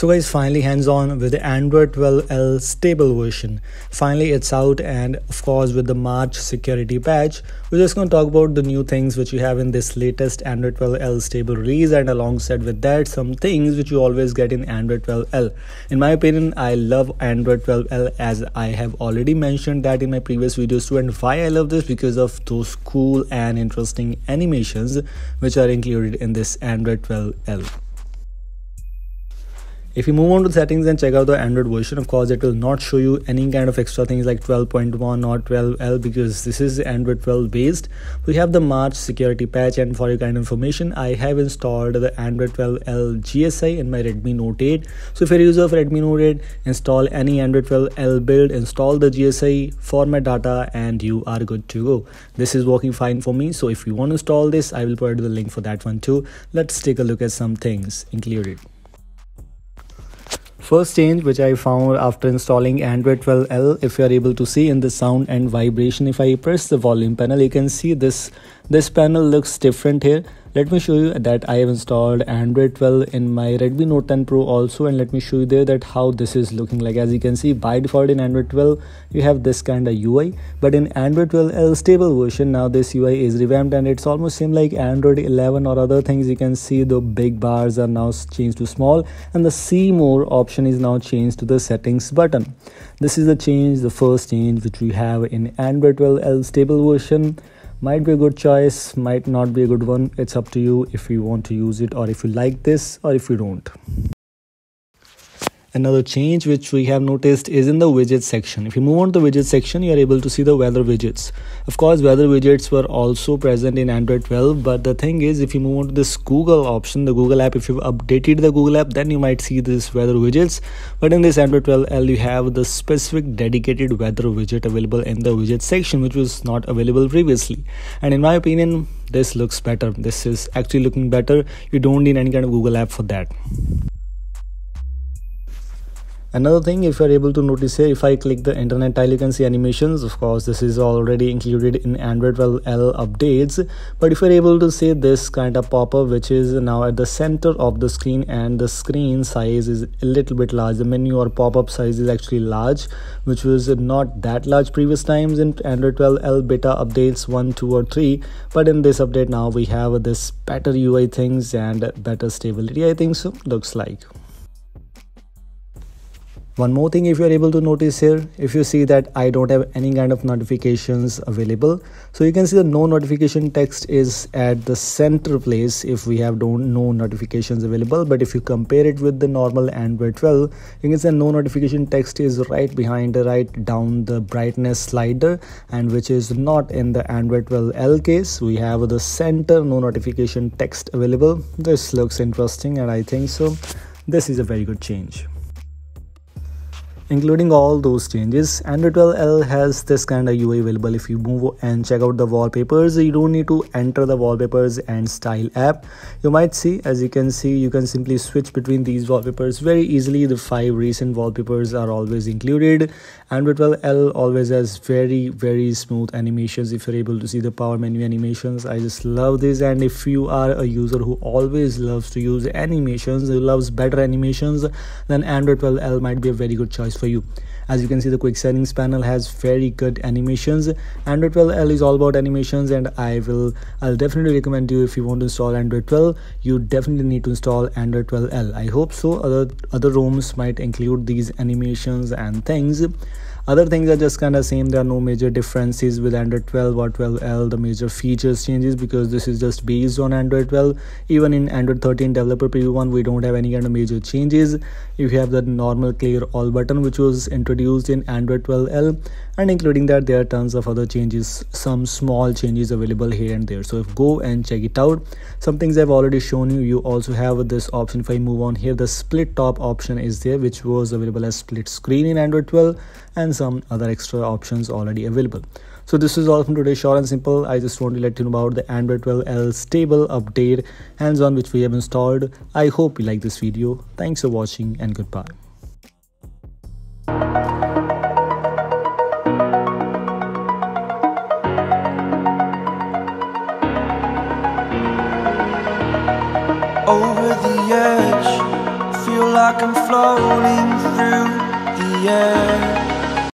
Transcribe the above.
So guys, finally hands-on with the Android 12L stable version. Finally it's out and of course with the March security patch, we're just going to talk about the new things which you have in this latest Android 12L stable release and alongside with that some things which you always get in Android 12L. In my opinion, I love Android 12L as I have already mentioned that in my previous videos too and why I love this because of those cool and interesting animations which are included in this Android 12L. If you move on to the settings and check out the Android version, of course, it will not show you any kind of extra things like 12.1 or 12L because this is Android 12 based. We have the March security patch, and for your kind of information, I have installed the Android 12L GSI in my Redmi Note 8. So if you're a user of Redmi Note 8, install any Android 12L build, install the GSI, format data, and you are good to go. This is working fine for me. So if you want to install this, I will provide the link for that one too. Let's take a look at some things included. First change which I found after installing Android 12L if you are able to see in the sound and vibration if I press the volume panel you can see this this panel looks different here let me show you that I have installed Android 12 in my Redmi Note 10 Pro also and let me show you there that how this is looking like. As you can see by default in Android 12 you have this kind of UI but in Android 12 L stable version. Now this UI is revamped and it's almost same like Android 11 or other things. You can see the big bars are now changed to small and the see more option is now changed to the settings button. This is the change the first change which we have in Android 12 L stable version might be a good choice might not be a good one. It's up to you if you want to use it or if you like this or if you don't Another change which we have noticed is in the widget section. If you move on to the widget section, you are able to see the weather widgets. Of course, weather widgets were also present in Android 12, but the thing is, if you move on to this Google option, the Google app, if you've updated the Google app, then you might see this weather widgets. But in this Android 12L, you have the specific dedicated weather widget available in the widget section, which was not available previously. And in my opinion, this looks better. This is actually looking better. You don't need any kind of Google app for that another thing if you're able to notice here if i click the internet tile you can see animations. Of course this is already included in android 12l updates. But if you're able to see this kind of pop-up which is now at the center of the screen and the screen size is a little bit large the menu or pop-up size is actually large which was not that large previous times in android 12l beta updates 1 2 or 3 but in this update now we have this better ui things and better stability i think so looks like one more thing if you're able to notice here if you see that i don't have any kind of notifications available so you can see the no notification text is at the center place if we have don't no notifications available. But if you compare it with the normal android 12 you can see no notification text is right behind right down the brightness slider and which is not in the android 12 l case. We have the center no notification text available. This looks interesting and i think so. This is a very good change including all those changes android 12l has this kind of ui available. If you move and check out the wallpapers you don't need to enter the wallpapers and style app. You might see as you can see you can simply switch between these wallpapers. Very easily the five recent wallpapers are always included. Android 12l always has very very smooth animations. If you're able to see the power menu animations i just love this. And if you are a user who always loves to use animations who loves better animations then android 12l might be a very good choice for you. As you can see the quick settings panel has very good animations. Android 12l is all about animations and i will i'll definitely recommend you if you want to install android 12 you definitely need to install android 12l i hope so. Other other roms might include these animations and things other things are just kind of same. There are no major differences with android 12 or 12l the major features changes because this is just based on android 12 even in android 13 developer preview one we don't have any kind of major changes. If you have the normal clear all button which was introduced in android 12l and including that there are tons of other changes some small changes available here and there. So if go and check it out. Some things i've already shown you. You also have this option if i move on here the split top option is there which was available as split screen in android 12 and some other extra options already available. So this is all from today. Short and simple. I just want to let you know about the android 12l stable update hands-on which we have installed. I hope you like this video. Thanks for watching and goodbye. Over the edge. Feel like I'm floating through the air